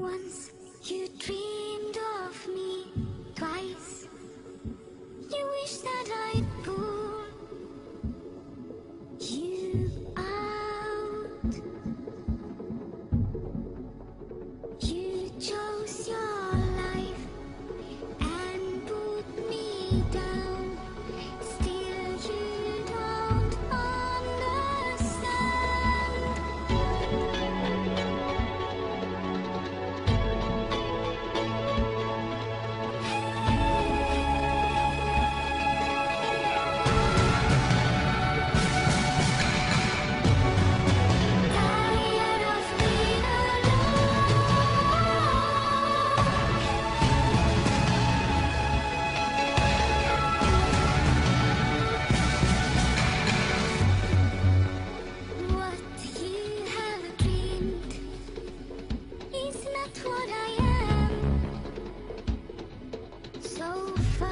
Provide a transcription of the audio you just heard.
Once you dreamed of me, twice. You wished that I'd so far.